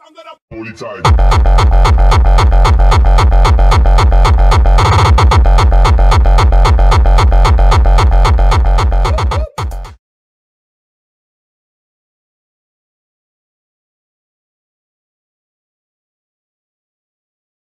I'm gonna.